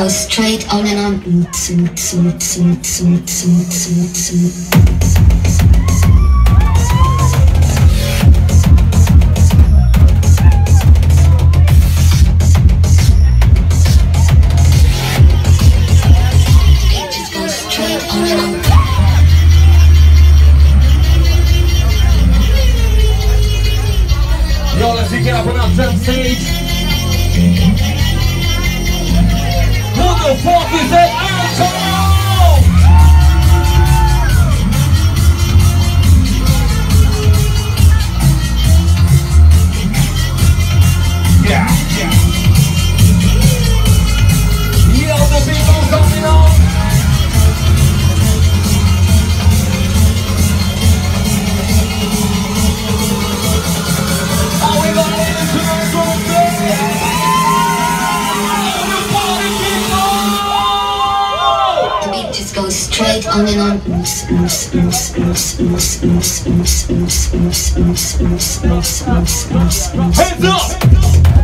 goes straight on and on. Get up on that drum stage. Who the fuck is that straight on and on. Hands up!